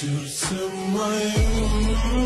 to someone